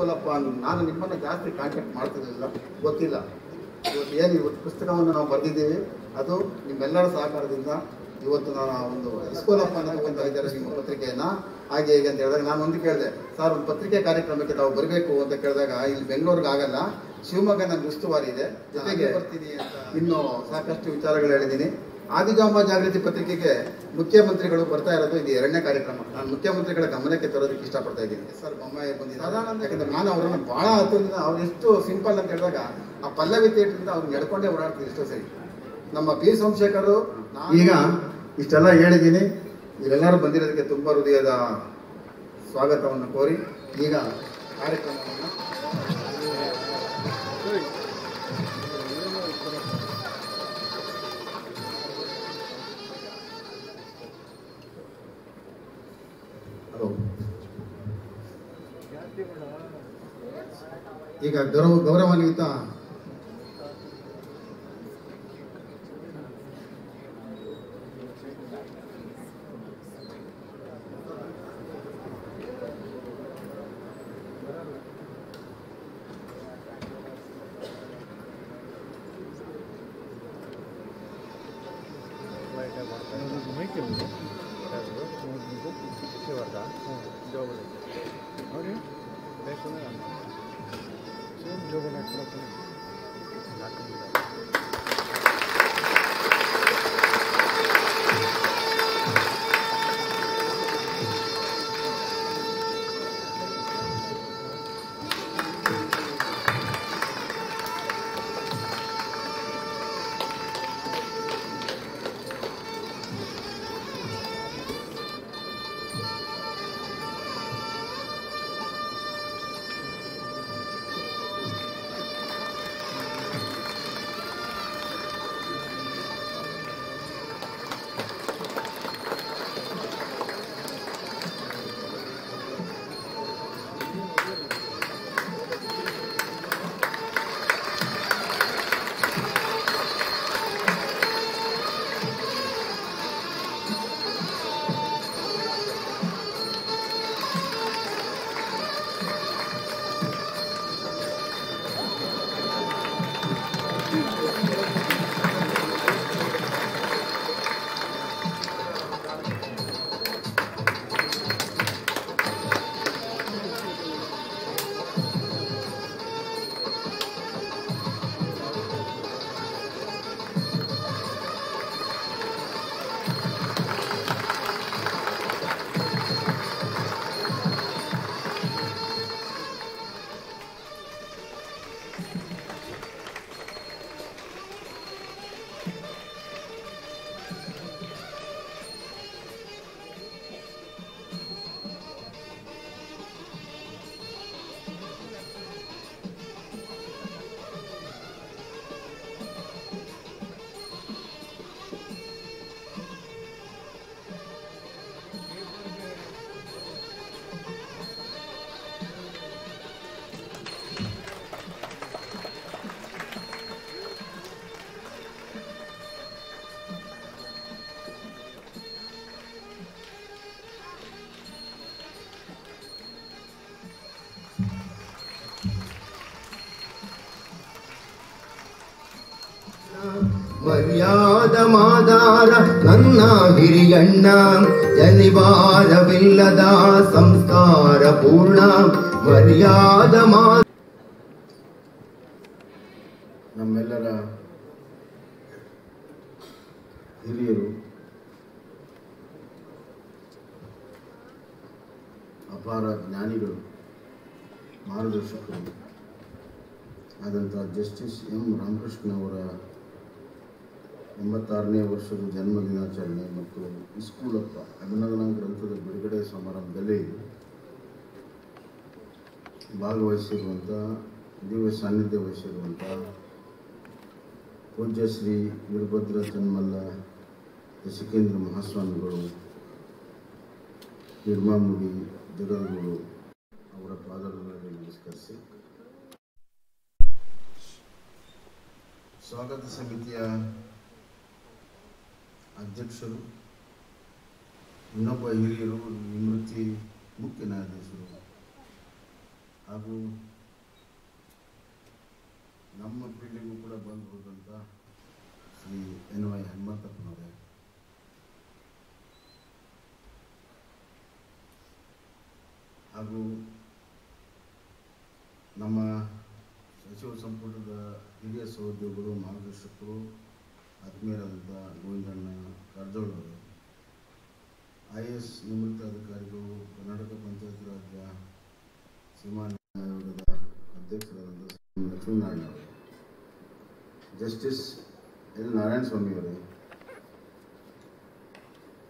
ಅಂತ. ನಾನು ನಿಮ್ಮನ್ನು ಜಾಸ್ತಿ ಕಾಂಟ್ಯಾಕ್ಟ್ ಮಾಡ್ತಿರಲಿಲ್ಲ. ಗೊತ್ತಿಲ್ಲ. ಇವತ್ತು ಏನು ಇವತ್ತು ಪುಸ್ತಕವನ್ನು ನಾವು ಬರೆದಿದ್ದೀವಿ. ಅದು ನಿಮ್ಮೆಲ್ಲರ ಸಹಕಾರದಿಂದ ಇವತ್ತು ನಾನು ಒಂದು ಇಸ್ಕೋಲಪ್ಪ ತಗೊಂತ ಇದ್ದಾರೆ ನಿಮ್ಮ ಪತ್ರಿಕೆಯನ್ನು. ಹಾಗೆ ಹೇಗೆ ಅಂತ ಹೇಳಿದಾಗ ನಾನು ಒಂದು ಕೇಳಿದೆ ಸರ್ ಒಂದು ಪತ್ರಿಕೆ ಕಾರ್ಯಕ್ರಮಕ್ಕೆ ತಾವು ಬರಬೇಕು ಅಂತ ಕೇಳಿದಾಗ ಇಲ್ಲಿ ಬೆಂಗಳೂರಿಗೆ ಆಗಲ್ಲ. ಶಿವಮೊಗ್ಗ ನನ್ನ ಉಸ್ತುವಾರಿ ಇದೆ. ಜೊತೆಗೆ ಬರ್ತೀನಿ ಅಂತ. ಇನ್ನು ಸಾಕಷ್ಟು ವಿಚಾರಗಳು ಹೇಳಿದ್ದೀನಿ. ಆದಿಜಾಂಬ ಜಾಗೃತಿ ಪತ್ರಿಕೆಗೆ ಮುಖ್ಯಮಂತ್ರಿಗಳು ಬರ್ತಾ ಇರೋದು ಇದು ಎರಡನೇ ಕಾರ್ಯಕ್ರಮ. ನಾನು ಮುಖ್ಯಮಂತ್ರಿಗಳ ಗಮನಕ್ಕೆ ತರೋದಕ್ಕೆ ಇಷ್ಟಪಡ್ತಾ ಇದ್ದೀನಿ. ಸರ್ ಬೊಮ್ಮಾಯಿ ಬಂದಿದ್ದಾರೆ ಸಾಧಾರಣ ಯಾಕಂದ್ರೆ ನಾನು ಅವರನ್ನು ಬಹಳ ಹತ್ತಿರದಿಂದ ಅವ್ರು ಎಷ್ಟು ಸಿಂಪಲ್ ಅಂತ ಹೇಳಿದಾಗ ಆ ಪಲ್ಲವಿ ಥಿಯೇಟ್ರಿಂದ ಅವ್ರು ನಡ್ಕೊಂಡೇ ಓಡಾಡ್ತೀವಿ ಎಷ್ಟೋ ಸರಿ. ನಮ್ಮ ಪಿ. ಸೋಮಶೇಖರ್ ಈಗ ಇಷ್ಟೆಲ್ಲ ಹೇಳಿದ್ದೀನಿ. ಇವರೆಲ್ಲರೂ ಬಂದಿರೋದಕ್ಕೆ ತುಂಬ ಹೃದಯದ ಸ್ವಾಗತವನ್ನು ಕೋರಿ ಈಗ ಕಾರ್ಯಕ್ರಮವನ್ನು ಈಗ ಗೌರವ ಗೌರವಾನ್ವಿತ ಮರ್ಯಾದ ಮಾದಾರ, ನನ್ನ ಹಿರಿಯಣ್ಣ, ಜನಿವಾರವಿಲ್ಲದ ಸಂಸ್ಕಾರ ಪೂರ್ಣ, ಮರ್ಯಾದ ಮಾ ನಮ್ಮೆಲ್ಲರ ಹಿರಿಯರು, ಅಪಾರ ಜ್ಞಾನಿಗಳು, ಮಾರ್ಗದರ್ಶಕರು ಆದಂಥ ಜಸ್ಟಿಸ್ ಎಂ ರಾಮಕೃಷ್ಣ ಅವರ ಎಂಬತ್ತಾರನೇ ವರ್ಷದ ಜನ್ಮ ದಿನಾಚರಣೆ ಮತ್ತು ಇಸ್ಕೂಲಪ್ಪ ಅಭಿನಂದನಾ ಗ್ರಂಥದ ಬಿಡುಗಡೆ ಸಮಾರಂಭದಲ್ಲಿ ಭಾಗವಹಿಸಿರುವಂಥ, ದಿವ್ಯ ಸಾನ್ನಿಧ್ಯ ವಹಿಸಿರುವಂಥ ಪೂಜ್ಯ ಶ್ರೀ ವೀರಭದ್ರ ಜನ್ಮಲ್ಲ ಯಶಕೇಂದ್ರ ಮಹಾಸ್ವಾಮಿಗಳು, ನಿರ್ಮಾಮುಡಿ ಜಗದ್ಗುರು ಅವರ ಪಾದಗಳಲ್ಲಿ ನಮಸ್ಕರಿಸಿ. ಸ್ವಾಗತ ಸಮಿತಿಯ ಅಧ್ಯಕ್ಷರು, ಇನ್ನೊಬ್ಬ ಹಿರಿಯರು, ನಿವೃತ್ತಿ ಮುಖ್ಯ ನ್ಯಾಯಾಧೀಶರು ಹಾಗೂ ನಮ್ಮ ಫೀಲ್ಡಿಗೂ ಕೂಡ ಬಂದು ಹೋದಂಥ ಶ್ರೀ ಎನ್ ವೈ ಹನುಮಂತಪ್ಪನವರೇ ಹಾಗೂ ನಮ್ಮ ಸಚಿವ ಸಂಪುಟದ ಹಿರಿಯ ಸಹೋದ್ಯೋಗರು, ಮಾರ್ಗದರ್ಶಕರು ಆತ್ಮೀಯರಾದಂಥ ಗೋವಿಂದಣ್ಣ ಕಾರಜೋಳ ಅವರು ಐ ಎ ಎಸ್ ನಿವೃತ್ತ ಅಧಿಕಾರಿಗಳು, ಕರ್ನಾಟಕ ಪಂಚಾಯತ್ ರಾಜ್ಯ ಸೀಮಾ ನ್ಯಾಯ ಆಯೋಗದ ಅಧ್ಯಕ್ಷರಾದಂಥ ಶ್ರೀ ಲಕ್ಷ್ಮೀನಾರಾಯಣ ಅವರು ಜಸ್ಟಿಸ್ ಎಲ್. ನಾರಾಯಣ ಸ್ವಾಮಿ ಅವರೇ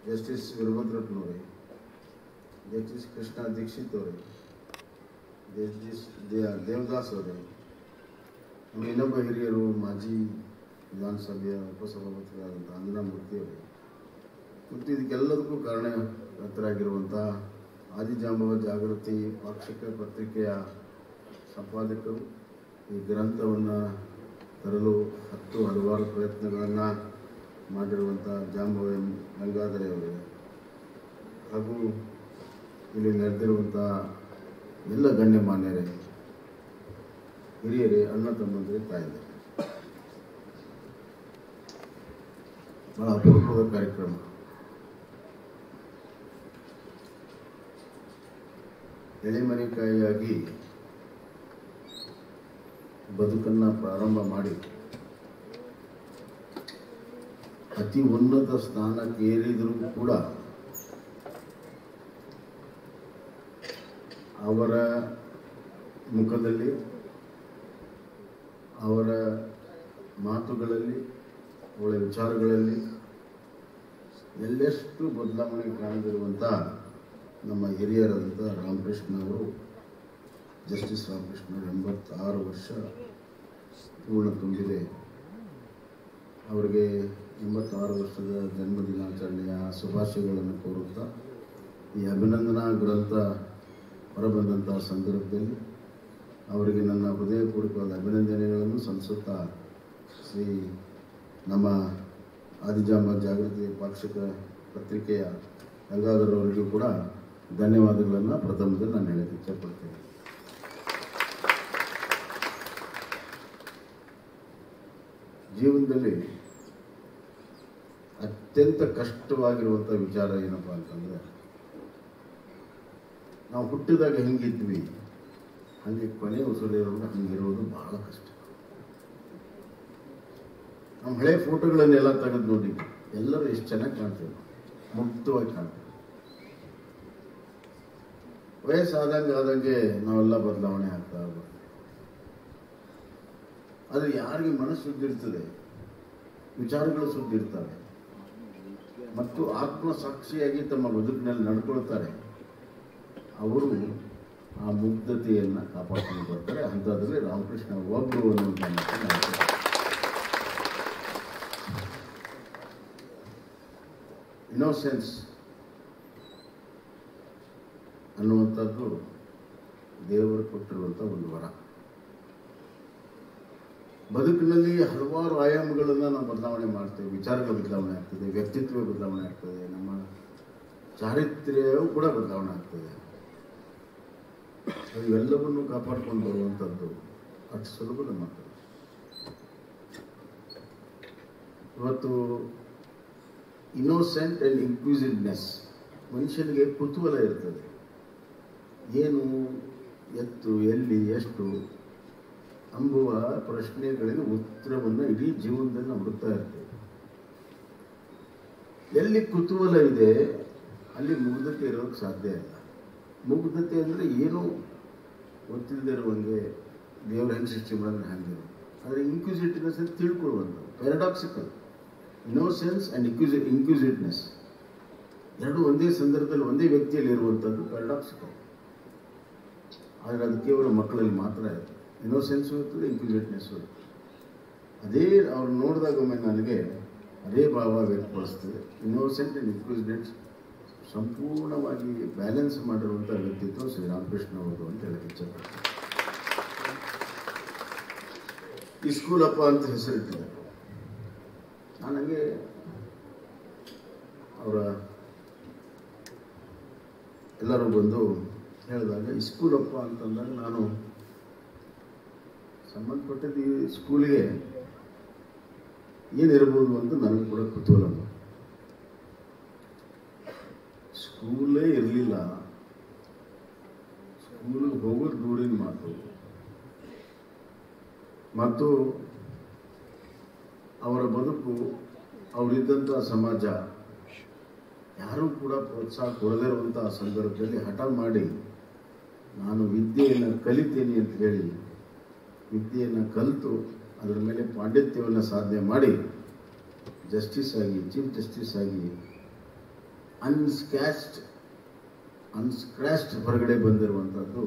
ಜಸ್ಟಿಸ್ ವೀರಭದ್ರಪ್ಪನವರೇ ಜಸ್ಟಿಸ್ ಕೃಷ್ಣ ದೀಕ್ಷಿತ್ ಅವರೇ ಜಸ್ಟಿಸ್ ದೇವದಾಸ್ ಅವರೇ. ಇನ್ನೊಬ್ಬ ಹಿರಿಯರು ಮಾಜಿ ವಿಧಾನಸಭೆಯ ಉಪಸಭಾಪತಿಗಳಾದಂಥ ಅಂಜನಾ ಮೂರ್ತಿ ಅವರೇ. ಮತ್ತು ಇದಕ್ಕೆಲ್ಲದಕ್ಕೂ ಕಾರಣಕರ್ತರಾಗಿರುವಂಥ ಆದಿಜಾಂಬವ ಜಾಗೃತಿ ಪಾಕ್ಷಿಕ ಪತ್ರಿಕೆಯ ಸಂಪಾದಕರು ಈ ಗ್ರಂಥವನ್ನು ತರಲು ಹತ್ತು ಹಲವಾರು ಪ್ರಯತ್ನಗಳನ್ನು ಮಾಡಿರುವಂಥ ಜಾಂಬವ ಎಂ ಗಂಗಾಧರೆ ಅವರೇ. ಹಾಗೂ ಇಲ್ಲಿ ನೆರೆದಿರುವಂಥ ಎಲ್ಲ ಗಣ್ಯಮಾನ್ಯರೇ, ಹಿರಿಯರೇ, ಅಣ್ಣ ತಮ್ಮಂದಿರೇ ತಾಯಿದೆ ಬಹಳ ಕಾರ್ಯಕ್ರಮ. ಎಳೆಮರೆಕಾಯಿಯಾಗಿ ಬದುಕನ್ನು ಪ್ರಾರಂಭ ಮಾಡಿ ಅತಿ ಉನ್ನತ ಸ್ಥಾನಕ್ಕೆ ಕೂಡ ಅವರ ಮುಖದಲ್ಲಿ, ಅವರ ಮಾತುಗಳಲ್ಲಿ, ಅವಳ ವಿಚಾರಗಳಲ್ಲಿ ಎಲ್ಲೆಷ್ಟು ಬದಲಾವಣೆ ಕಾಣದಿರುವಂಥ ನಮ್ಮ ಹಿರಿಯರಾದಂಥ ರಾಮಕೃಷ್ಣ ಅವರು, ಜಸ್ಟಿಸ್ ರಾಮಕೃಷ್ಣ ಎಂಬತ್ತಾರು ವರ್ಷ ಪೂರ್ಣ ತುಂಬಿದೆ. ಅವರಿಗೆ ಎಂಬತ್ತಾರು ವರ್ಷದ ಜನ್ಮದಿನಾಚರಣೆಯ ಶುಭಾಶಯಗಳನ್ನು ಕೋರುತ್ತಾ, ಈ ಅಭಿನಂದನಾ ಗ್ರಂಥ ಹೊರಬಂದಂಥ ಸಂದರ್ಭದಲ್ಲಿ ಅವರಿಗೆ ನನ್ನ ಹೃದಯಪೂರ್ವಕವಾದ ಅಭಿನಂದನೆಗಳನ್ನು ಸಲ್ಲಿಸುತ್ತಾ, ಶ್ರೀ ನಮ್ಮ ಆದಿಜಾಂಬ ಜಾಗೃತಿ ಪಾಕ್ಷಿಕ ಪತ್ರಿಕೆಯ ಗಂಗಾಧರವರಿಗೂ ಕೂಡ ಧನ್ಯವಾದಗಳನ್ನು ಪ್ರಥಮದಲ್ಲಿ ನಾನು ಹೇಳಕ್ಕೆ ಇಚ್ಛಪಡ್ತೇನೆ. ಜೀವನದಲ್ಲಿ ಅತ್ಯಂತ ಕಷ್ಟವಾಗಿರುವಂಥ ವಿಚಾರ ಏನಪ್ಪ ಅಂತಂದರೆ, ನಾವು ಹುಟ್ಟಿದಾಗ ಹೆಂಗಿದ್ವಿ, ಹಾಗೆ ಕೊನೆ ಉಸಿರಿರೋದು ಹಂಗಿರೋದು ಬಹಳ ಕಷ್ಟ. ನಮ್ಮ ಹಳೆ ಫೋಟೋಗಳನ್ನೆಲ್ಲ ತೆಗೆದು ನೋಡಿ ಎಲ್ಲರೂ ಎಷ್ಟು ಚೆನ್ನಾಗಿ ಕಾಣ್ತೇವೆ ಮುಕ್ತವಾಗಿ ಕಾಣ್ತೇವೆ ವಯಸ್ಸಾದಂಗೆ ಆದಂಗೆ ನಾವೆಲ್ಲ ಬದಲಾವಣೆ ಆಗ್ತಾ ಇರ್ಬೋದು ಆದರೆ ಯಾರಿಗೆ ಮನಸ್ಸು ಸುದ್ದಿರ್ತದೆ, ವಿಚಾರಗಳು ಸುದ್ದಿರ್ತವೆ. ಮತ್ತು ಆತ್ಮಸಾಕ್ಷಿಯಾಗಿ ತಮ್ಮ ಬದುಕಿನಲ್ಲಿ ನಡ್ಕೊಳ್ತಾರೆ. ಅವರು ಆ ಮುಗ್ಧತೆಯನ್ನು ಕಾಪಾಡ್ಕೊಂಡು ಬರ್ತಾರೆ. ಅಂಥದ್ರಲ್ಲಿ ರಾಮಕೃಷ್ಣ ಒಬ್ಬರು ಅನ್ನುವಂಥ ಇನ್ನೋಸೆನ್ಸ್ ಅನ್ನುವಂಥದ್ದು ದೇವರು ಕೊಟ್ಟಿರುವಂಥ ಒಂದು ವರ. ಬದುಕಿನಲ್ಲಿ ಹಲವಾರು ಆಯಾಮಗಳನ್ನು ನಾವು ಬದಲಾವಣೆ ಮಾಡ್ತೇವೆ, ವಿಚಾರಗಳ ಬದಲಾವಣೆ ಆಗ್ತದೆ ವ್ಯಕ್ತಿತ್ವ ಬದಲಾವಣೆ ಆಗ್ತದೆ, ನಮ್ಮ ಚಾರಿತ್ರ್ಯವೂ ಕೂಡ ಬದಲಾವಣೆ ಆಗ್ತದೆ. ಇವೆಲ್ಲವನ್ನು ಕಾಪಾಡ್ಕೊಂಡು ಬರುವಂಥದ್ದು ಅಷ್ಟು ಸುಲಭದ ನಮ್ಮ ಇವತ್ತು ಇನ್ನೋಸೆಂಟ್ ಆ್ಯಂಡ್ ಇನ್ಕ್ಲೂಸಿವ್ನೆಸ್ ಮನುಷ್ಯನಿಗೆ ಕುತೂಹಲ ಇರ್ತದೆ. ಏನು, ಎತ್ತು, ಎಲ್ಲಿ, ಎಷ್ಟು ಅಂಬುವ ಪ್ರಶ್ನೆಗಳಿಗೆ ಉತ್ತರವನ್ನು ಇಡೀ ಜೀವನದಲ್ಲಿ ಹುಡುಕ್ತಾ ಇರ್ತೇವೆ. ಎಲ್ಲಿ ಕುತೂಹಲ ಇದೆ, ಅಲ್ಲಿ ಮುಗ್ಧತೆ ಇರೋಕ್ಕೆ ಸಾಧ್ಯ ಇಲ್ಲ. ಮುಗ್ಧತೆ ಅಂದರೆ ಏನೂ ಗೊತ್ತಿಲ್ಲದಿರುವಂಗೆ ದೇವರ ಹೆಂಗೆ ಸೃಷ್ಟಿ ಮಾಡಿದ್ರೆ ಹಂಗೆ ಆದರೆ ಇನ್ಕ್ಯೂಸಿಟಿವ್ನೆಸ್ ಅಂತ ತಿಳ್ಕೊಳ್ಳುವಂಥದ್ದು ಪ್ಯಾರಡಾಕ್ಸಿಕಲ್ ಇನ್ನೋಸೆನ್ಸ್ ಆ್ಯಂಡ್ ಇಕ್ಯೂಸಿ ಇನ್ಕ್ಯೂಸಿಟ್ನೆಸ್ ಎರಡು ಒಂದೇ ಸಂದರ್ಭದಲ್ಲಿ ಒಂದೇ ವ್ಯಕ್ತಿಯಲ್ಲಿ ಇರುವಂಥದ್ದು ಪ್ಯಾರಡಾಕ್ಸಿಕಲ್ ಆದರೆ ಅದು ಕೇವಲ ಮಕ್ಕಳಲ್ಲಿ ಮಾತ್ರ ಇರುತ್ತೆ ಇನ್ನೋಸೆನ್ಸು ಇರ್ತದೆ ಇನ್ಕ್ಯೂಸಿಟ್ನೆಸ್ಸು ಇರ್ತದೆ ಅದೇ ಅವ್ರು ನೋಡಿದಾಗ ಒಮ್ಮೆ ನನಗೆ ಅದೇ ಭಾವ ವ್ಯಕ್ತಪಡಿಸ್ತದೆ. ಇನ್ನೋಸೆಂಟ್ ಆ್ಯಂಡ್ ಇನ್ಕ್ಯೂಸಿಡೆಂಟ್ ಸಂಪೂರ್ಣವಾಗಿ ಬ್ಯಾಲೆನ್ಸ್ ಮಾಡಿರುವಂಥ ವ್ಯಕ್ತಿತ್ವ ಶ್ರೀರಾಮಕೃಷ್ಣ ಅವರು ಅಂತ ಹೇಳಕ್ಕೆ ಇಚ್ಛಪಡ್ತೀನಿ. ಈ ಸ್ಕೂಲಪ್ಪ ಅಂತ ಹೆಸರಿಟ್ಟಿದ್ದಾರೆ. ನಾನು ಹಂಗೆ ಅವರ ಎಲ್ಲರೂ ಬಂದು ಹೇಳಿದಾಗ ಸ್ಕೂಲಪ್ಪ ಅಂತಂದಾಗ ನಾನು ಸಂಬಂಧಪಟ್ಟಿದ್ದು ಈ ಸ್ಕೂಲಿಗೆ ಏನಿರ್ಬೋದು ಅಂತ ನನಗೆ ಕೂಡ ಕುತೂಹಲ ಸ್ಕೂಲೇ ಇರಲಿಲ್ಲ. ಸ್ಕೂಲಿಗೆ ಹೋಗೋದು ದೂರಿನ ಮಾತು. ಮತ್ತು ಅವರ ಬದುಕು ಅವರಿದ್ದಂಥ ಸಮಾಜ ಯಾರೂ ಕೂಡ ಪ್ರೋತ್ಸಾಹ ಕೊಡದೇ ಸಂದರ್ಭದಲ್ಲಿ ಹಠ ಮಾಡಿ ನಾನು ವಿದ್ಯೆಯನ್ನು ಕಲಿತೇನೆ ಅಂತ ಹೇಳಿ ವಿದ್ಯೆಯನ್ನು ಕಲಿತು ಅದರ ಮೇಲೆ ಪಾಂಡಿತ್ಯವನ್ನು ಸಾಧನೆ ಮಾಡಿ ಜಸ್ಟಿಸ್ ಆಗಿ ಚೀಫ್ ಜಸ್ಟಿಸ್ ಆಗಿ ಅನ್ಸ್ಕ್ಯಾಸ್ಟ್ ಅನ್ಸ್ಕ್ರ್ಯಾಚ್ಡ್ ಹೊರಗಡೆ ಬಂದಿರುವಂಥದ್ದು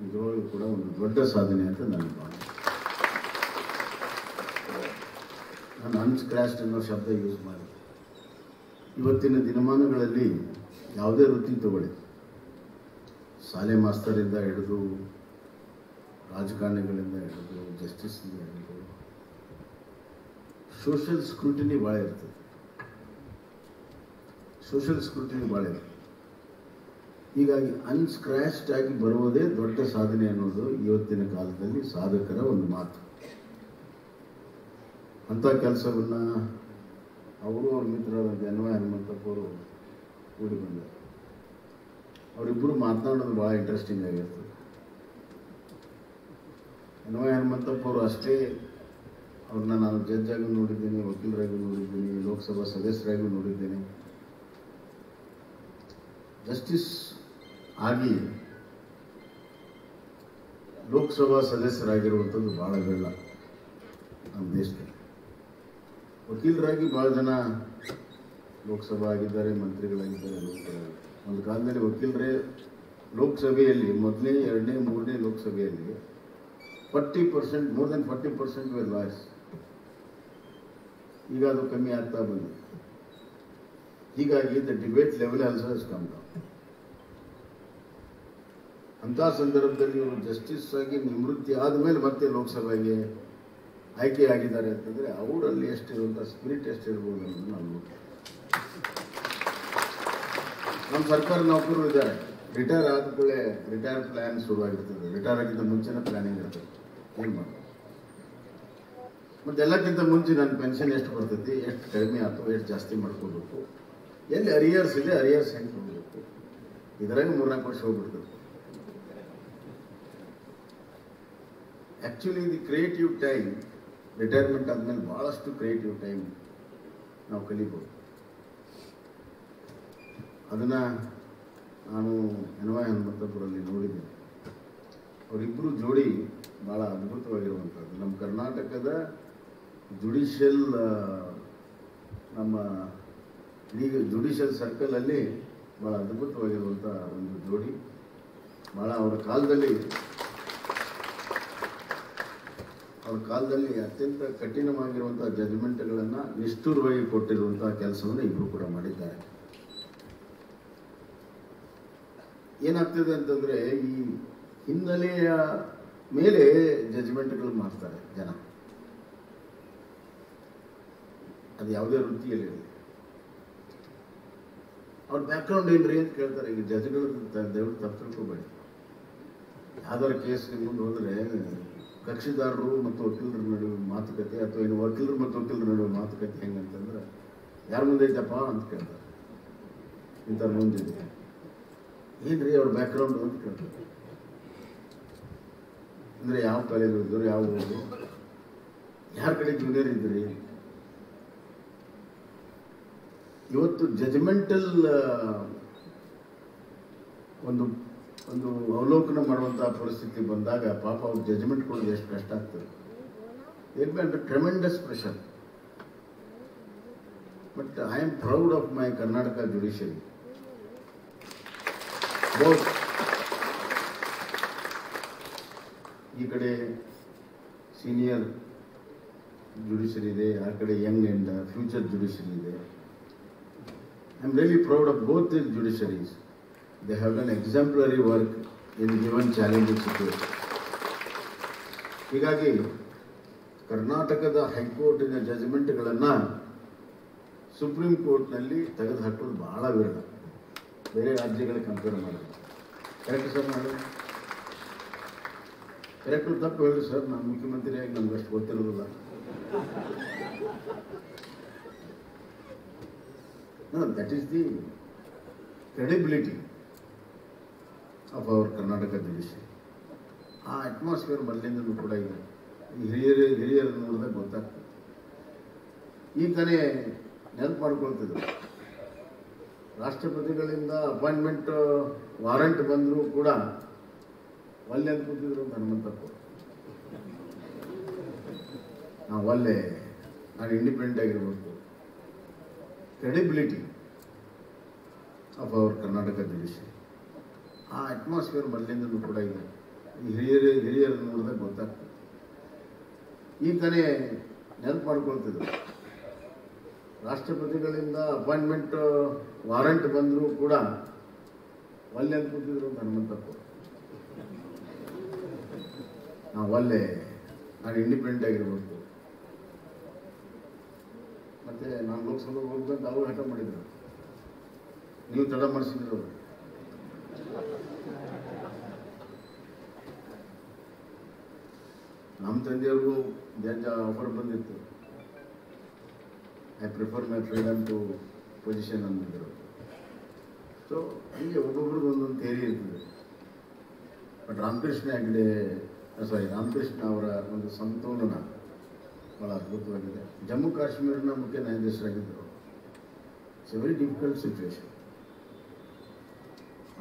ನಿಜವಾಗ್ಲೂ ಕೂಡ ಒಂದು ದೊಡ್ಡ ಸಾಧನೆ ಅಂತ ನಾನು ಭಾವನೆ. ನಾನು ಅನ್ಸ್ಕ್ರಾಸ್ಟ್ ಅನ್ನೋ ಶಬ್ದ ಯೂಸ್ ಮಾಡಿ. ಇವತ್ತಿನ ದಿನಮಾನಗಳಲ್ಲಿ ಯಾವುದೇ ವೃತ್ತಿ ತಗೊಳ್ಳಿ. ಶಾಲೆ ಮಾಸ್ತರಿಂದ ಹಿಡಿದು, ರಾಜಕಾರಣಿಗಳಿಂದ ಹಿಡಿದು ಜಸ್ಟಿಸ್ನಿಂದ ಹಿಡಿದು ಸೋಷಿಯಲ್ ಸ್ಕ್ರೂಟಿನಿ ಭಾಳ ಇರ್ತದೆ. ಸೋಷಿಯಲ್ ಸ್ಕ್ರೂಟಿನಿ ಭಾಳ ಇರ್ತದೆ. ಹೀಗಾಗಿ ಅನ್ಸ್ಕ್ರ್ಯಾಚ್ಡ್ ಆಗಿ ಬರುವುದೇ ದೊಡ್ಡ ಸಾಧನೆ ಅನ್ನೋದು ಇವತ್ತಿನ ಕಾಲದಲ್ಲಿ ಸಾಧಕರ ಒಂದು ಮಾತು. ಅಂಥ ಕೆಲಸವನ್ನು ಅವರು ಅವ್ರ ಮಿತ್ರರಾದ ಎನ್ವಯ ಹನುಮಂತಪ್ಪ ಅವರು ಕೂಡಿ ಬಂದರು ಅವರಿಬ್ಬರು ಮಾತನಾಡೋದು ಭಾಳ ಇಂಟ್ರೆಸ್ಟಿಂಗ್ ಆಗಿರ್ತದೆ ಎನ್ವಯ ಹನುಮಂತಪ್ಪ ಅವರು ಅಷ್ಟೇ ಅವ್ರನ್ನ ನಾನು ಜಡ್ಜ್ ಆಗಿ ನೋಡಿದ್ದೀನಿ, ವಕೀಲರಾಗಿ ನೋಡಿದ್ದೀನಿ, ಲೋಕಸಭಾ ಸದಸ್ಯರಾಗಿ ನೋಡಿದ್ದೀನಿ. ಜಸ್ಟಿಸ್ ಆಗಿ ಲೋಕಸಭಾ ಸದಸ್ಯರಾಗಿರುವಂಥದ್ದು ಭಾಳ ಬೇಡ ನಮ್ಮ ದೇಶದಲ್ಲಿ. ವಕೀಲರಾಗಿ ಭಾಳ ಜನ ಲೋಕಸಭಾ ಆಗಿದ್ದಾರೆ, ಮಂತ್ರಿಗಳಾಗಿದ್ದಾರೆ ಒಂದು ಕಾಲದಲ್ಲಿ ವಕೀಲರೇ ಲೋಕಸಭೆಯಲ್ಲಿ, ಮೊದಲನೇ, ಎರಡನೇ, ಮೂರನೇ ಲೋಕಸಭೆಯಲ್ಲಿ forty percent more than forty percent were loss ಈಗ ಅದು ಕಮ್ಮಿ ಆಗ್ತಾ ಬಂದಿದೆ. ಹೀಗಾಗಿ the debate level also is come ಅಂಥ ಸಂದರ್ಭದಲ್ಲಿ ಇವರು ಜಸ್ಟಿಸ್ ಆಗಿ ನಿವೃತ್ತಿ ಆದಮೇಲೆ ಮತ್ತೆ ಲೋಕಸಭೆಗೆ ಆಯ್ಕೆ ಅಂತಂದರೆ ಅವರಲ್ಲಿ ಎಷ್ಟಿರುವಂಥ ಸ್ಪಿರಿಟ್ ಎಷ್ಟಿರ್ಬೋದು ಅನ್ನೋದು ನೋಡ್ತೀವಿ. ನಮ್ಮ ಸರ್ಕಾರ ನೌಕರರು ಇದ್ದಾರೆ. ರಿಟೈರ್ ಆದ ಕೂಡಲೇ ರಿಟೈರ್ ಪ್ಲ್ಯಾನ್ ಶುರುವಾಗಿರ್ತದೆ. ರಿಟೈರ್ ಆಗಿದ್ದ ಮುಂಚೆನೇ ಪ್ಲ್ಯಾನಿಂಗ್ ಇರ್ತದೆ. ಏನು ಮಾಡೋದು? ಮತ್ತೆ ಎಲ್ಲಕ್ಕಿಂತ ಮುಂಚೆ ನನ್ನ ಪೆನ್ಷನ್ ಎಷ್ಟು ಬರ್ತೈತಿ? ಎಷ್ಟು ಕಡಿಮೆ ಆಯ್ತು ಎಷ್ಟು ಜಾಸ್ತಿ ಮಾಡ್ಕೋಬೇಕು? ಎಲ್ಲಿ ಅರಿಯರ್ಸ್ ಇದೆ ಅರಿಯರ್ಸ್ ಹೆಂಗೆ ಹೋಗಬೇಕು ಇದರಾಗ ಮೂರ್ನಾಲ್ಕು ವರ್ಷ ಹೋಗ್ಬಿಡ್ತದೆ. Actually the creative time retirement ಆದಮೇಲೆ ಭಾಳಷ್ಟು ಕ್ರಿಯೇಟಿವ್ ಟೈಮ್ ನಾವು ಕಲಿಬೋದು. ಅದನ್ನು ನಾನು ಎನ್ವಾಯ್ ಹನುಮಂತಪುರಲ್ಲಿ ನೋಡಿದ್ದೇನೆ. ಅವರಿಬ್ಬರು ಜೋಡಿ ಭಾಳ ಅದ್ಭುತವಾಗಿರುವಂಥದ್ದು. ನಮ್ಮ ಕರ್ನಾಟಕದ ಜುಡಿಷಿಯಲ್ ನಮ್ಮ ಲೀಗ್ ಜುಡಿಷಿಯಲ್ ಸರ್ಕಲಲ್ಲಿ ಭಾಳ ಅದ್ಭುತವಾಗಿರುವಂಥ ಒಂದು ಜೋಡಿ. ಭಾಳ ಅವರ ಕಾಲದಲ್ಲಿ ಅವ್ರ ಕಾಲದಲ್ಲಿ ಅತ್ಯಂತ ಕಠಿಣವಾಗಿರುವಂಥ ಜಜ್ಮೆಂಟ್ಗಳನ್ನು ನಿಷ್ಠುರವಾಗಿ ಕೊಟ್ಟಿರುವಂತಹ ಕೆಲಸವನ್ನು ಇಬ್ಬರು ಕೂಡ ಮಾಡಿದ್ದಾರೆ. ಏನಾಗ್ತದೆ ಅಂತಂದ್ರೆ ಈ ಹಿನ್ನೆಲೆಯ ಮೇಲೆ ಜಜ್ಮೆಂಟ್ಗಳು ಮಾಡ್ತಾರೆ ಜನ. ಅದು ಯಾವುದೇ ವೃತ್ತಿಯಲ್ಲಿ ಅವ್ರ ಬ್ಯಾಕ್ಗ್ರೌಂಡ್ ಏನ್ರಿ ಅಂತ ಕೇಳ್ತಾರೆ, ಈಗ ಜಜ್ಗಳು ದಯವಿಟ್ಟು ತಪ್ಪು ತಿಳ್ಕೊಬೇಡಿ ಯಾವ್ದಾರ ಕೇಸ್ ಮುಂದೆ ಹೋದ್ರೆ ಕಕ್ಷಿದಾರರು ಮತ್ತು ವಕೀಲರ ನಡುವೆ ಮಾತುಕತೆ ಅಥವಾ ಇನ್ನು ವಕೀಲರು ಮತ್ತು ವಕೀಲರ ನಡುವೆ ಮಾತುಕತೆ ಹೆಂಗಂತಂದ್ರೆ, ಯಾರ ಮುಂದೆ ಐತಪ್ಪ ಅಂತ ಕೇಳ್ತಾರೆ. ಇಂಥ ಮುಂದಿದೆ. ಏನ್ರಿ ಅವ್ರ ಬ್ಯಾಕ್ಗ್ರೌಂಡ್ ಅಂತ ಕೇಳ್ತಾರೆ. ಅಂದ್ರೆ ಯಾವ ಕಾಲೇಜ್ ಓದಿದ್ರು ಯಾವ ಊರು? ಯಾರ ಕಡೆ ಜೂನಿಯರ್ ಇದ್ರಿ? ಇವತ್ತು ಜಜ್ಮೆಂಟಲ್ ಒಂದು ಒಂದು ಅವಲೋಕನ ಮಾಡುವಂತಹ ಪರಿಸ್ಥಿತಿ ಬಂದಾಗ ಪಾಪ ಅವ್ರು ಜಜ್ಮೆಂಟ್ ಕೊಡೋದು ಎಷ್ಟು ಕಷ್ಟ ಆಗ್ತದೆ. It be and tremendous pressure but I am proud of my Karnataka judiciary both ಈ ಕಡೆ ಸೀನಿಯರ್ ಜುಡಿಷರಿ ಇದೆ, ಆ ಕಡೆ ಯಂಗ್ ಅಂಡ್ ಫ್ಯೂಚರ್ ಜುಡಿಷರಿ ಇದೆ. I am really proud of both the judiciaries they have done exemplary work in given challenging situation ಹೀಗಾಗಿ ಕರ್ನಾಟಕದ ಹೈಕೋರ್ಟಿನ ಜಜ್ಮೆಂಟ್ಗಳನ್ನು supreme ಕೋರ್ಟ್ನಲ್ಲಿ ತೆಗೆದುಹಾಕೋದು ಭಾಳ ವಿರಳ. ಬೇರೆ ರಾಜ್ಯಗಳಿಗೆ ಕಂಪೇರ್ ಮಾಡೋದು. ಕರೆಕ್ಟ್ ಸರ್ ನಾನು ಕರೆಕ್ಟ್ ತಪ್ಪು ಹೇಳಿ ಸರ್ ನಾನು ಮುಖ್ಯಮಂತ್ರಿಯಾಗಿ ನಮ್ಗೆ ಅಷ್ಟು ಗೊತ್ತಿರೋದಿಲ್ಲ. That is the the credibility our Karnataka judiciary ಆ ಅಟ್ಮಾಸ್ಫಿಯರ್ ಮೊದಲಿಂದಲೂ ಕೂಡ ಇದೆ ಹಿರಿಯರು ಹಿರಿಯರು ನೋಡಿದಾಗ ಗೊತ್ತಾಗ್ತದೆ. ಈ ತಾನೇ ನೆನಪು ಮಾಡ್ಕೊಳ್ತಿದ್ರು ರಾಷ್ಟ್ರಪತಿಗಳಿಂದ ಅಪಾಯಿಂಟ್ಮೆಂಟ್ ವಾರಂಟ್ ಬಂದರೂ ಕೂಡ ಒಲ್ಲೆ ಅಂತ ಕೂತಿದ್ರು ಹನುಮಂತಪ್ಪ ನಾವು ಒಲ್ಲೆ, ನಾನು ಇಂಡಿಪೆಂಡೆಂಟ್ ಆಗಿರ್ಬೇಕು credibility of our Karnataka judiciary ಆ ಅಟ್ಮಾಸ್ಫಿಯರ್ ಮೊದಲಿಂದಲೂ ಕೂಡ ಇದೆ ಹಿರಿಯರು ಹಿರಿಯರು ನೋಡಿದಾಗ ಗೊತ್ತಾಗ್ತದೆ. ಈ ತಾನೇ ನೆನಪು ಮಾಡ್ಕೊಳ್ತಿದ್ರು ರಾಷ್ಟ್ರಪತಿಗಳಿಂದ ಅಪಾಯಿಂಟ್ಮೆಂಟ್, ವಾರಂಟ್ ಬಂದರೂ ಕೂಡ ಒಲ್ಲೆ ಅಂತ ಕೂತಿದ್ರು ಹನುಮಂತಪ್ಪ ನಾವು ಒಲ್ಲೆ ನಾನು ಇಂಡಿಪೆಂಡೆಂಟ್ ಆಗಿರ್ಬೇಕು ಮತ್ತೆ ನಾನು ಲೋಕಸಭೆಗೆ ಹೋಗ್ಬೇಕಂತ ಅವರು ಹಠ ಮಾಡಿದ್ರು. ನೀವು ತಡ ಮಾಡಿಸಿದ್ರು ಅವರು. ನಮ್ಮ ತಂದೆಯವ್ರಿಗೂ ಜಡ್ಜ್ ಆಫರ್ ಬಂದಿತ್ತು. I prefer my freedom to position ಅಂದಿದ್ರು so ಹೀಗೆ ಒಬ್ಬೊಬ್ರಿಗೆ ಒಂದೊಂದು ಥೇರಿ ಇರ್ತದೆ. ಬಟ್ ರಾಮಕೃಷ್ಣ ಹೆಗ್ಡೆ ಸಾರಿ ರಾಮಕೃಷ್ಣ ಅವರ ಒಂದು ಸಂತೋಲನ ಭಾಳ ಅದ್ಭುತವಾಗಿದೆ. ಜಮ್ಮು ಕಾಶ್ಮೀರನ ಮುಖ್ಯ ನ್ಯಾಯಾಧೀಶರಾಗಿದ್ದರು. ಇಟ್ಸ್ ವೆರಿ ಡಿಫಿಕಲ್ಟ್ ಸಿಚುವೇಶನ್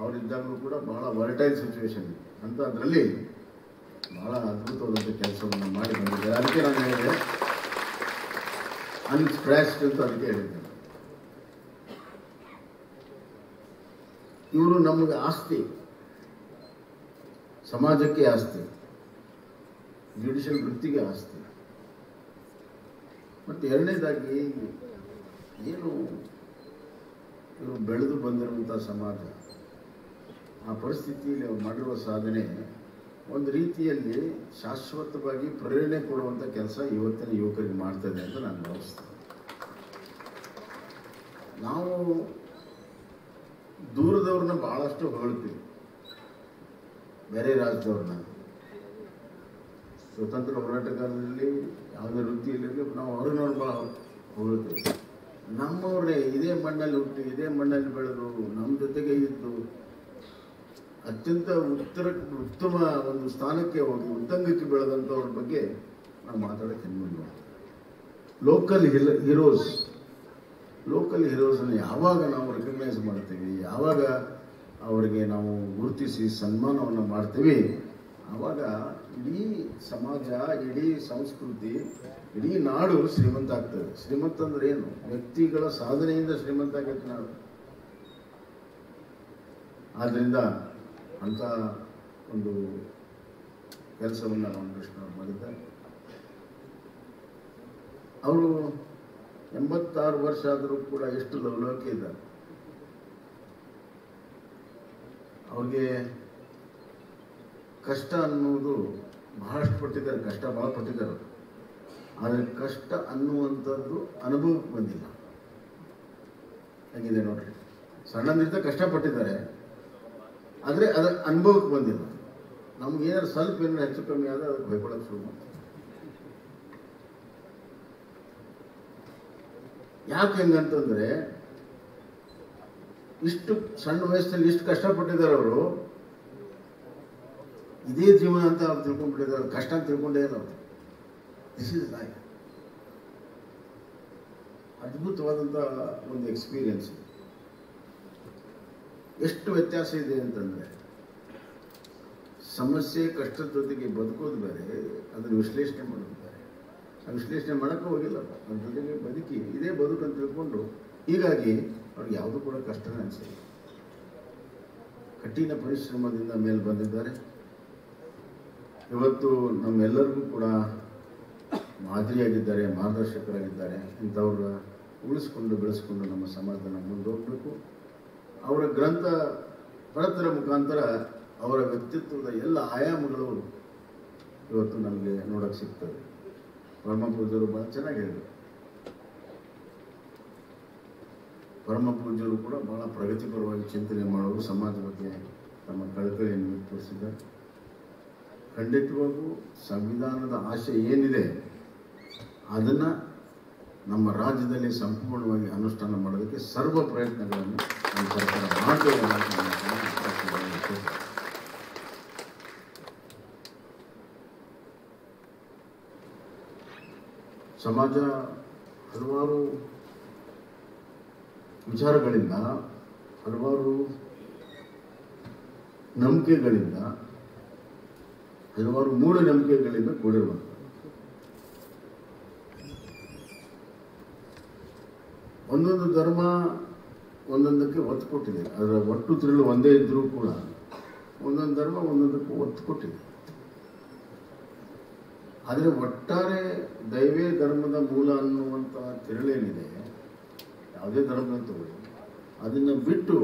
ಅವರಿದ್ದಾಗಲೂ ಕೂಡ ಬಹಳ ವರ್ಟೈಲ್ ಸಿಚುವೇಶನ್ ಅಂತ ಅದರಲ್ಲಿ ಬಹಳ ಅದ್ಭುತವಾದಂಥ ಕೆಲಸವನ್ನು ಮಾಡಿ ಬಂದಿದ್ದಾರೆ. ಅದಕ್ಕೆ ನಾನು ಹೇಳಿದೆ ಅನ್ಸ್ಕ್ರ್ಯಾಚ್ಡ್ ಅಂತ ಅದಕ್ಕೆ ಹೇಳಿದ್ದೆ. ಇವರು ನಮಗೆ ಆಸ್ತಿ, ಸಮಾಜಕ್ಕೆ ಆಸ್ತಿ ಜುಡಿಷಿಯಲ್ ವೃತ್ತಿಗೆ ಆಸ್ತಿ. ಮತ್ತು ಎರಡನೇದಾಗಿ, ಏನು ಇವರು ಬೆಳೆದು ಬಂದಿರುವಂಥ ಸಮಾಜ, ಆ ಪರಿಸ್ಥಿತಿಯಲ್ಲಿ ಅವ್ರು ಮಾಡಿರುವ ಸಾಧನೆ ಒಂದು ರೀತಿಯಲ್ಲಿ ಶಾಶ್ವತವಾಗಿ ಪ್ರೇರಣೆ ಕೊಡುವಂಥ ಕೆಲಸ ಇವತ್ತಿನ ಯುವಕರಿಗೆ ಮಾಡ್ತದೆ ಅಂತ ನಾನು ಭಾವಿಸ್ತೇನೆ. ನಾವು ದೂರದವ್ರನ್ನ ಬಹಳಷ್ಟು ಹೊಗಳ್ತೀವಿ. ಬೇರೆ ರಾಜ್ಯದವ್ರನ್ನ. ಸ್ವತಂತ್ರ ಹೋರಾಟಗಾರರಲ್ಲಿ ಯಾವುದೇ ವೃತ್ತಿಯಲ್ಲಿ ನಾವು ಅವ್ರನ್ನ ಭಾಳ ಹೊಗಳ್ತೀವಿ. ನಮ್ಮವರೇ ಇದೇ ಮಣ್ಣಲ್ಲಿ ಹುಟ್ಟಿ, ಇದೇ ಮಣ್ಣಲ್ಲಿ ಬೆಳೆದು ನಮ್ಮ ಜೊತೆಗೆ ಇದ್ದು ಅತ್ಯಂತ ಉತ್ತರ, ಉತ್ತಮ ಒಂದು ಸ್ಥಾನಕ್ಕೆ ಹೋಗಿ ಉತ್ತಂಗಕ್ಕೆ ಬೆಳೆದಂಥವ್ರ ಬಗ್ಗೆ ನಾವು ಮಾತಾಡೋಕ್ಕೆ ಹೆಣ್ಣು ಲೋಕಲ್ ಹಿಲ್ ಹೀರೋಸ್ ಲೋಕಲ್ ಹೀರೋಸನ್ನು ಯಾವಾಗ ನಾವು ರೆಕಗ್ನೈಸ್ ಮಾಡ್ತೀವಿ ಯಾವಾಗ ಅವರಿಗೆ ನಾವು ಗುರುತಿಸಿ ಸನ್ಮಾನವನ್ನು ಮಾಡ್ತೀವಿ, ಆವಾಗ ಇಡೀ ಸಮಾಜ, ಇಡೀ ಸಂಸ್ಕೃತಿ, ಇಡೀ ನಾಡು ಶ್ರೀಮಂತ ಆಗ್ತದೆ. ಶ್ರೀಮಂತ ಅಂದ್ರೆ ಏನು? ವ್ಯಕ್ತಿಗಳ ಸಾಧನೆಯಿಂದ ಶ್ರೀಮಂತ ಆಗತ್ತೆ ನಾಡು. ಆದ್ದರಿಂದ ಅಂತ ಒಂದು ಕೆಲಸವನ್ನು ರಾಮಕೃಷ್ಣ ಅವರು ಮಾಡಿದ್ದಾರೆ. ಅವರು ಎಂಬತ್ತಾರು ವರ್ಷ ಆದರೂ ಕೂಡ ಎಷ್ಟು ಲವಲವಿಕೆ ಇದ್ದಾರೆ ಅವ್ರಿಗೆ ಕಷ್ಟ ಅನ್ನೋದು ಬಹಳಷ್ಟು ಪಟ್ಟಿದ್ದಾರೆ ಕಷ್ಟ ಭಾಳ ಪಟ್ಟಿದ್ದಾರೆ. ಆದರೆ ಕಷ್ಟ ಅನ್ನುವಂಥದ್ದು ಅನುಭವಕ್ಕೆ ಬಂದಿಲ್ಲ. ಹೇಗಿದೆ ನೋಡ್ರಿ? ಸಣ್ಣದಿಂದ ಕಷ್ಟಪಟ್ಟಿದ್ದಾರೆ ಆದರೆ ಅದರ ಅನುಭವಕ್ಕೆ ಬಂದಿಲ್ಲ. ನಮ್ಗೆ ಏನಾದ್ರು ಸ್ವಲ್ಪ ಏನಾದ್ರು ಹೆಚ್ಚು ಕಮ್ಮಿ ಆದರೆ ಅದಕ್ಕೆ ಭಯಪಡೋಕ್ಕೆ ಶುರು ಮಾಡ್ತೀವಿ. ಯಾಕೆ ಹೆಂಗಂತಂದ್ರೆ ಇಷ್ಟು ಸಣ್ಣ ವಯಸ್ಸಲ್ಲಿ ಇಷ್ಟು ಕಷ್ಟಪಟ್ಟಿದ್ದಾರೆ ಅವರು. ಇದೇ ಜೀವನ ಅಂತ ಅವ್ರು ತಿಳ್ಕೊಂಡ್ಬಿಟ್ಟಿದ್ದಾರೆ. ಕಷ್ಟ ಅಂತ ತಿಳ್ಕೊಂಡೇ ಇಲ್ಲ ಅವರು. ದಿಸ್ ಇಸ್ ಲೈಫ್ ಅದ್ಭುತವಾದಂಥ ಒಂದು ಎಕ್ಸ್ಪೀರಿಯನ್ಸ್ ಎಷ್ಟು ವ್ಯತ್ಯಾಸ ಇದೆ ಅಂತಂದರೆ, ಸಮಸ್ಯೆ ಕಷ್ಟದ ಜೊತೆಗೆ ಬದುಕೋದು ಬೇರೆ, ಅದನ್ನು ವಿಶ್ಲೇಷಣೆ ಮಾಡೋದು ಬೇರೆ. ಆ ವಿಶ್ಲೇಷಣೆ ಮಾಡೋಕ್ಕೂ ಹೋಗಿಲ್ಲ. ಅದ್ರ ಜೊತೆಗೆ ಬದುಕಿ, ಇದೇ ಬದುಕು ಅಂತ ತಿಳ್ಕೊಂಡು, ಹೀಗಾಗಿ ಅವ್ರಿಗೆ ಯಾವುದೂ ಕೂಡ ಕಷ್ಟನೇ ಅನಿಸಿಲ್ಲ. ಕಠಿಣ ಪರಿಶ್ರಮದಿಂದ ಮೇಲೆ ಬಂದಿದ್ದಾರೆ. ಇವತ್ತು ನಮ್ಮೆಲ್ಲರಿಗೂ ಕೂಡ ಮಾದರಿಯಾಗಿದ್ದಾರೆ, ಮಾರ್ಗದರ್ಶಕರಾಗಿದ್ದಾರೆ. ಇಂಥವ್ರ ಉಳಿಸ್ಕೊಂಡು ಬೆಳೆಸ್ಕೊಂಡು ನಮ್ಮ ಸಮಾಜನ ಮುಂದೋಗಬೇಕು. ಅವರ ಗ್ರಂಥ ಪರತ್ರ ಮುಖಾಂತರ ಅವರ ವ್ಯಕ್ತಿತ್ವದ ಎಲ್ಲ ಆಯಾಮಗಳು ಇವತ್ತು ನಮಗೆ ನೋಡಕ್ಕೆ ಸಿಗ್ತದೆ. ಪರಮ ಪೂಜರು ಬಹಳ ಚೆನ್ನಾಗಿ ಹೇಳಿದರು. ಪರಮ ಪೂಜ್ಯರು ಕೂಡ ಬಹಳ ಪ್ರಗತಿಪರವಾಗಿ ಚಿಂತನೆ ಮಾಡೋರು ಸಮಾಜ ಬಗ್ಗೆ ತಮ್ಮ ಕಳಕಳಿಯನ್ನು ವ್ಯಕ್ತಪಡಿಸಿದ್ದಾರೆ. ಖಂಡಿತವಾಗೂ ಸಂವಿಧಾನದ ಆಶೆ ಏನಿದೆ, ಅದನ್ನು ನಮ್ಮ ರಾಜ್ಯದಲ್ಲಿ ಸಂಪೂರ್ಣವಾಗಿ ಅನುಷ್ಠಾನ ಮಾಡೋದಕ್ಕೆ ಸರ್ವ ಪ್ರಯತ್ನಗಳನ್ನು ನಮ್ಮ ಸರ್ಕಾರ ಮಾಡಬೇಕು ಸಮಾಜ ಹಲವಾರು ವಿಚಾರಗಳಿಂದ, ಹಲವಾರು ನಂಬಿಕೆಗಳಿಂದ, ಹಲವಾರು ಮೂಢನಂಬಿಕೆಗಳಿಂದ ಕೂಡಿರುವಂಥ ಒಂದೊಂದು ಧರ್ಮ ಒಂದೊಂದಕ್ಕೆ ಒತ್ತು ಕೊಟ್ಟಿದೆ. ಅದರ ಒಟ್ಟು ತಿರುಳು ಒಂದೇ ಇದ್ರೂ ಕೂಡ ಒಂದೊಂದು ಧರ್ಮ ಒಂದೊಂದಕ್ಕೆ ಒತ್ತು ಕೊಟ್ಟಿದೆ. ಆದರೆ ಒಟ್ಟಾರೆ ದೈವೇ ಧರ್ಮದ ಮೂಲ ಅನ್ನುವಂಥ ತಿರುಳೇನಿದೆ, ಯಾವುದೇ ಧರ್ಮದ ತಗೊಳ್ಳಿ, ಅದನ್ನು ಬಿಟ್ಟು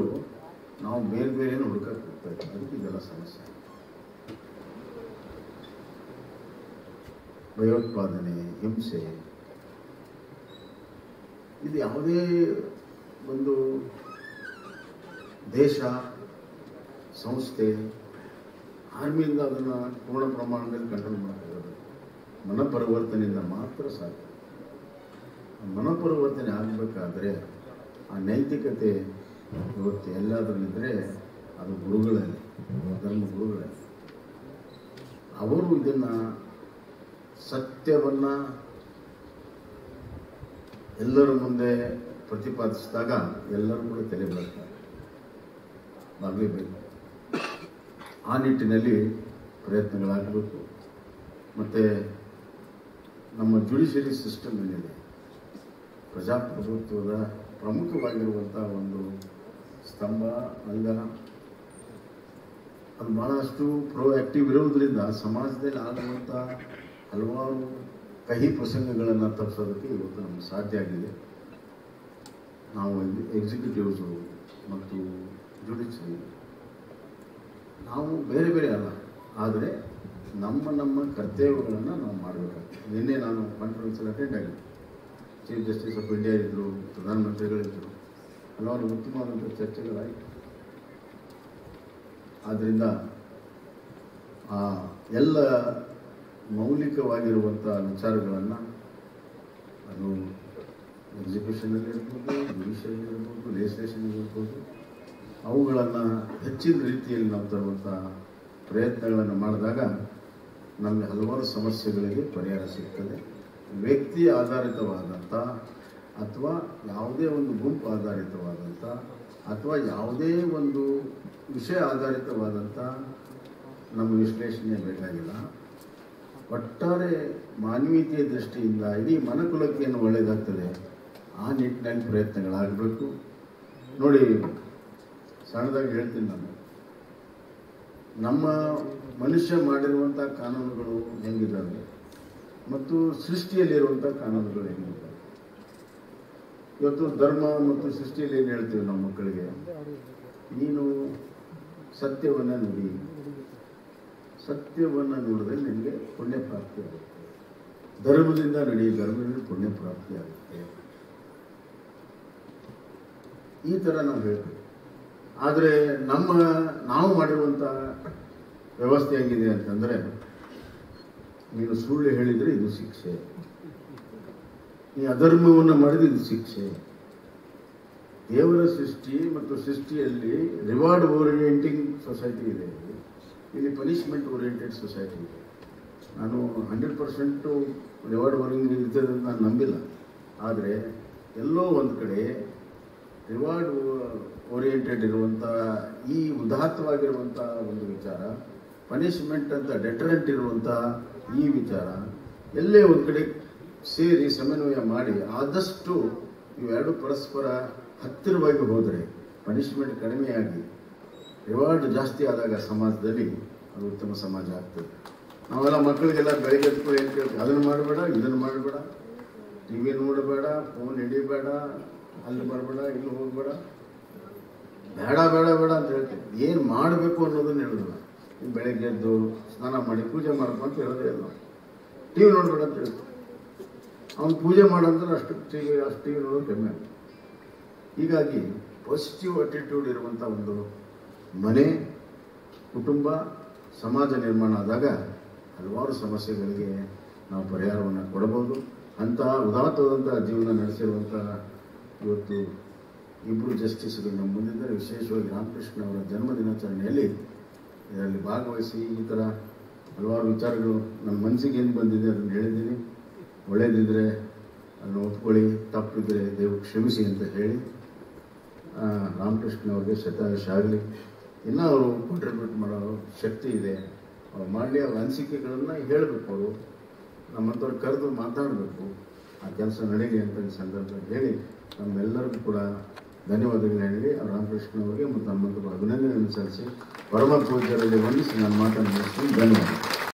ನಾವು ಬೇರೆ ಬೇರೆಯನ್ನು ಹುಡುಕಕ್ಕೆ ಹೋಗ್ತಾ ಇದ್ದೀವಿ. ಅದಕ್ಕೆ ಇದೆಲ್ಲ ಸಮಸ್ಯೆ. ಭಯೋತ್ಪಾದನೆ, ಹಿಂಸೆ ಇದು ಯಾವುದೇ ಒಂದು ದೇಶ, ಸಂಸ್ಥೆ, ಆರ್ಮಿಯಿಂದ ಅದನ್ನು ಪೂರ್ಣ ಪ್ರಮಾಣದಲ್ಲಿ ಕಂಟ್ರೋಲ್ ಮಾಡೋಕ್ಕಾಗೋದು ಮನಪರಿವರ್ತನೆಯಿಂದ ಮಾತ್ರ ಸಾಧ್ಯ. ಮನಪರಿವರ್ತನೆ ಆಗಬೇಕಾದ್ರೆ ಆ ನೈತಿಕತೆ ಇವತ್ತು ಎಲ್ಲದರಲ್ಲಿದ್ದರೆ ಅದು ಗುರುಗಳಲ್ಲಿ, ಧರ್ಮ ಗುರುಗಳಲ್ಲಿ. ಅವರು ಇದನ್ನು ಸತ್ಯವನ್ನು ಎಲ್ಲರ ಮುಂದೆ ಪ್ರತಿಪಾದಿಸಿದಾಗ ಎಲ್ಲರೂ ಕೂಡ ತಲೆ ಬರ್ತಾರೆ ಬಾಗಲೇಬೇಕು ಆ ನಿಟ್ಟಿನಲ್ಲಿ ಪ್ರಯತ್ನಗಳಾಗಬೇಕು. ಮತ್ತು ನಮ್ಮ ಜುಡಿಷರಿ ಸಿಸ್ಟಮ್ ಏನಿದೆ, ಪ್ರಜಾಪ್ರಭುತ್ವದ ಪ್ರಮುಖವಾಗಿರುವಂಥ ಒಂದು ಸ್ತಂಭ ಅಂಗ ಅದು ಭಾಳಷ್ಟು ಪ್ರೋ ಆ್ಯಕ್ಟಿವ್ ಇರೋದ್ರಿಂದ ಸಮಾಜದಲ್ಲಿ ಆಗುವಂಥ ಹಲವಾರು ಕಹಿ ಪ್ರಸಂಗಗಳನ್ನು ತಪ್ಪಿಸೋದಕ್ಕೆ ಇವತ್ತು ನಮಗೆ ಸಾಧ್ಯ ಆಗಿದೆ. ನಾವು ಎಕ್ಸಿಕ್ಯೂಟಿವ್ಸು ಮತ್ತು ಜುಡಿಷರಿ ನಾವು ಬೇರೆ ಬೇರೆ ಅಲ್ಲ, ಆದರೆ ನಮ್ಮ ನಮ್ಮ ಕರ್ತವ್ಯಗಳನ್ನು ನಾವು ಮಾಡಬೇಕಾಗ್ತದೆ. ನಿನ್ನೆ ನಾನು ಕಾನ್ಫರೆನ್ಸಲ್ಲಿ ಅಟೆಂಡ್ ಆಗಿದ್ದೆ. ಚೀಫ್ ಜಸ್ಟಿಸ್ ಆಫ್ ಇಂಡಿಯಾ ಇದ್ದರು ಪ್ರಧಾನಮಂತ್ರಿಗಳಿದ್ದರು ಹಲವಾರು ಉತ್ತಮವಾದಂಥ ಚರ್ಚೆಗಳಾಯಿತು. ಆದ್ದರಿಂದ ಎಲ್ಲ ಮೌಲಿಕವಾಗಿರುವಂಥ ವಿಚಾರಗಳನ್ನು ಅದು ಎಕ್ಸಿಬಿಷನಲ್ಲಿ ಇರ್ಬೋದು ಜುಡಿಷಿಯಲ್ಲಿ ಇರ್ಬೋದು ಲೆಜಿಸ್ಲೇಷನ್ ಇರ್ಬೋದು, ಅವುಗಳನ್ನು ಹೆಚ್ಚಿನ ರೀತಿಯಲ್ಲಿ ನಾವು ತರುವಂಥ ಪ್ರಯತ್ನಗಳನ್ನು ಮಾಡಿದಾಗ ನಮಗೆ ಹಲವಾರು ಸಮಸ್ಯೆಗಳಿಗೆ ಪರಿಹಾರ ಸಿಗ್ತದೆ. ವ್ಯಕ್ತಿ ಆಧಾರಿತವಾದಂಥ ಅಥವಾ ಯಾವುದೇ ಒಂದು ಗುಂಪು ಆಧಾರಿತವಾದಂಥ ಅಥವಾ ಯಾವುದೇ ಒಂದು ವಿಷಯ ಆಧಾರಿತವಾದಂಥ ನಮ್ಮ ವಿಶ್ಲೇಷಣೆ ಬೇಕಾಗಿಲ್ಲ. ಒಟ್ಟಾರೆ ಮಾನವೀಯತೆಯ ದೃಷ್ಟಿಯಿಂದ ಇಡೀ ಮನಕುಲಕ್ಕೆ ಏನು ಒಳ್ಳೆಯದಾಗ್ತದೆ ಆ ನಿಟ್ಟಿನಲ್ಲಿ ಪ್ರಯತ್ನಗಳಾಗಬೇಕು. ನೋಡಿ, ಸಣ್ಣದಾಗಿ ಹೇಳ್ತೀನಿ ನಾನು. ನಮ್ಮ ಮನುಷ್ಯ ಮಾಡಿರುವಂಥ ಕಾನೂನುಗಳು ಹೆಂಗಿದ್ದಾವೆ ಮತ್ತು ಸೃಷ್ಟಿಯಲ್ಲಿರುವಂಥ ಕಾನೂನುಗಳು ಹೆಂಗಿದ್ದಾವೆ ಇವತ್ತು ಧರ್ಮ ಮತ್ತು ಸೃಷ್ಟಿಯಲ್ಲಿ ಏನು ಹೇಳ್ತೀವಿ ನಮ್ಮ ಮಕ್ಕಳಿಗೆ? ನೀನು ಸತ್ಯವನ್ನು ನುಡಿ. ಸತ್ಯವನ್ನು ನೋಡಿದ್ರೆ ನಿಮಗೆ ಪುಣ್ಯ ಪ್ರಾಪ್ತಿ ಆಗುತ್ತೆ. ಧರ್ಮದಿಂದ ನಡಿ, ಧರ್ಮದಿಂದ ಪುಣ್ಯ ಪ್ರಾಪ್ತಿ ಆಗುತ್ತೆ. ಈ ಥರ ನಾವು ಹೇಳ್ತೀವಿ ಆದರೆ ನಮ್ಮ, ನಾವು ಮಾಡಿರುವಂಥ ವ್ಯವಸ್ಥೆ ಹೆಂಗಿದೆ ಅಂತಂದರೆ, ನೀನು ಸುಳ್ಳು ಹೇಳಿದರೆ ಇದು ಶಿಕ್ಷೆ. ನೀ ಅಧರ್ಮವನ್ನು ಮಾಡಿದ್ರೆ ಇದು ಶಿಕ್ಷೆ. ದೇವರ ಸೃಷ್ಟಿ ಮತ್ತು ಸೃಷ್ಟಿಯಲ್ಲಿ ರಿವಾರ್ಡ್ ಓರಿಯೆಂಟಿಂಗ್ ಸೊಸೈಟಿ ಇದೆ. ಇಲ್ಲಿ ಪನಿಷ್ಮೆಂಟ್ ಓರಿಯೆಂಟೆಡ್ ಸೊಸೈಟಿ ಇದೆ ನಾನು ಹಂಡ್ರೆಡ್ ಪರ್ಸೆಂಟು ರಿವಾರ್ಡ್ ವರ್ಗಿಂಗ್ ಇರ್ತದೆ ಅಂತ ನಾನು ನಂಬಿಲ್ಲ. ಆದರೆ ಎಲ್ಲೋ ಒಂದು ಕಡೆ ರಿವಾರ್ಡ್ ಓರಿಯೆಂಟೆಡ್ ಇರುವಂಥ ಈ ಉದಾತ್ತವಾಗಿರುವಂಥ ಒಂದು ವಿಚಾರ ಪನಿಷ್ಮೆಂಟ್ ಅಂತ ಡೆಟರೆಂಟ್ ಇರುವಂಥ ಈ ವಿಚಾರ, ಎಲ್ಲೇ ಒಂದು ಕಡೆ ಸೇರಿ ಸಮನ್ವಯ ಮಾಡಿ ಆದಷ್ಟು ಇವೆರಡು ಪರಸ್ಪರ ಹತ್ತಿರವಾಗಿ ಹೋದರೆ ಪನಿಷ್ಮೆಂಟ್ ಕಡಿಮೆಯಾಗಿ ರಿವಾರ್ಡ್ ಜಾಸ್ತಿ ಆದಾಗ ಸಮಾಜದಲ್ಲಿ ಅದು ಉತ್ತಮ ಸಮಾಜ ಆಗ್ತದೆ. ನಾವೆಲ್ಲ ಮಕ್ಕಳಿಗೆಲ್ಲ ಬೆಳಗ್ಗೆ ಎದ್ದು ಏನು ಕೇಳ್ತೀವಿ? ಅದನ್ನು ಮಾಡಬೇಡ, ಇದನ್ನು ಮಾಡಬೇಡ ಟಿ ವಿ ನೋಡಬೇಡ ಫೋನ್ ಹಿಡಿಬೇಡ, ಅಲ್ಲಿ ಬರಬೇಡ, ಇಲ್ಲಿ ಹೋಗಬೇಡ. ಬೇಡ ಬೇಡ ಬೇಡ ಅಂತ ಹೇಳ್ತೀವಿ. ಏನು ಮಾಡಬೇಕು ಅನ್ನೋದನ್ನು ನೀನು ಬೆಳಗ್ಗೆ ಎದ್ದು ಸ್ನಾನ ಮಾಡಿ ಪೂಜೆ ಮಾಡಬೇಕು ಅಂತ ಹೇಳೋದೇ ಇಲ್ಲ. ಟಿ ವಿ ನೋಡಬೇಡ ಅಂತ ಹೇಳ್ತೀವಿ. ಅವ್ನು ಪೂಜೆ ಮಾಡಂದ್ರೆ ಅಷ್ಟು ಟಿ ವಿ ಅಷ್ಟು ಟಿ ವಿ ನೋಡೋದು ಕಮ್ಮಿ ಹೀಗಾಗಿ ಪಾಸಿಟಿವ್ ಅಟಿಟ್ಯೂಡ್ ಇರುವಂಥ ಒಂದು ಮನೆ, ಕುಟುಂಬ, ಸಮಾಜ ನಿರ್ಮಾಣ ಆದಾಗ ಹಲವಾರು ಸಮಸ್ಯೆಗಳಿಗೆ ನಾವು ಪರಿಹಾರವನ್ನು ಕೊಡಬಹುದು. ಅಂತಹ ಉದಾತ್ತವಾದಂಥ ಜೀವನ ನಡೆಸಿರುವಂತಹ ಇವತ್ತು ಇಬ್ಬರು ನಮ್ಮ ಮುಂದಿದ್ದಾರೆ ವಿಶೇಷವಾಗಿ ರಾಮಕೃಷ್ಣ ಅವರ ಜನ್ಮ ದಿನಾಚರಣೆಯಲ್ಲಿ ಇದರಲ್ಲಿ ಭಾಗವಹಿಸಿ ಈ ಥರ ಹಲವಾರು ವಿಚಾರಗಳು ನಮ್ಮ ಮನಸ್ಸಿಗೆ ಏನು ಬಂದಿದೆ ಅದನ್ನು ಹೇಳಿದ್ದೀನಿ. ಒಳ್ಳೇದಿದ್ದರೆ ಅದನ್ನು ಒಪ್ಕೊಳ್ಳಿ, ತಪ್ಪಿದ್ರೆ ದೇವರು ಕ್ಷಮಿಸಿ ಅಂತ ಹೇಳಿ ರಾಮಕೃಷ್ಣ ಅವರಿಗೆ ಶತಾಯುಷ ಆಗಲಿ. ಇನ್ನೂ ಅವರು ಕಾಂಟ್ರಿಬ್ಯೂಟ್ ಮಾಡೋ ಶಕ್ತಿ ಇದೆ. ಅವ್ರು ಮಾಡಲಿ ಅವ್ರ ಅನಿಸಿಕೆಗಳನ್ನು ಹೇಳಬೇಕು ಅವರು. ನಮ್ಮಂಥವ್ರು ಕರೆದು ಮಾತಾಡಬೇಕು. ಆ ಕೆಲಸ ನಡೀಲಿ ಅಂತ ಸಂದರ್ಭದಲ್ಲಿ ಹೇಳಿ ನಮ್ಮೆಲ್ಲರಿಗೂ ಕೂಡ ಧನ್ಯವಾದಗಳು ಹೇಳಿ. ರಾಮಕೃಷ್ಣ ಅವರಿಗೆ ಮತ್ತು ನಮ್ಮಂಥವ್ರು ಅಭಿನಂದನೆಯನ್ನು ಸಲ್ಲಿಸಿ. ಪರಮ ಪೂಜ್ಯರಲ್ಲಿ ವಂದಿಸಿ ನಾನು ಮಾತನ್ನು ಧನ್ಯವಾದ